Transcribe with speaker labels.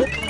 Speaker 1: Woo!